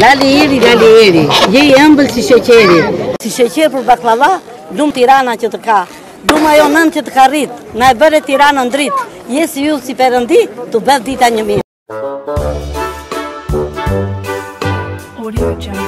Lali iri, lali iri, je i ëmbël si shëqeri. Si shëqeri për baklava, lumë tirana që të ka, lumë ajo nënë që të ka rritë, na e bërë tirana në dritë, je si ju si përëndi, të bërë dita një mirë. Audio Audio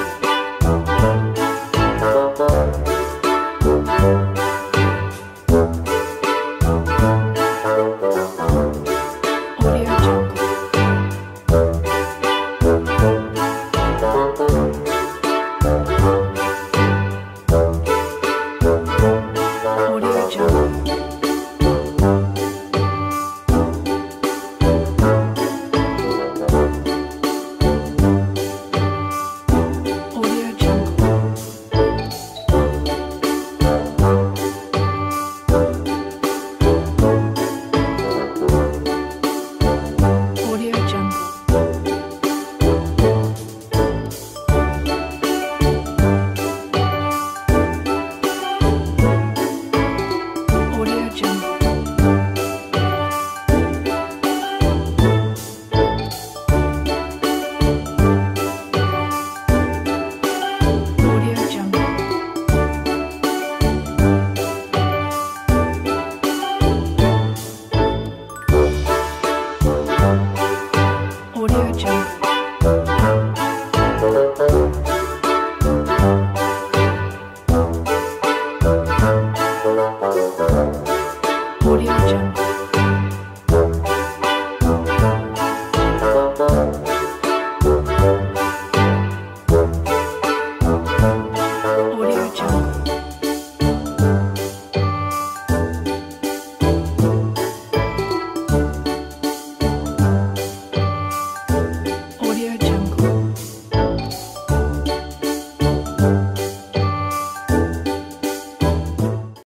Audio Jungle.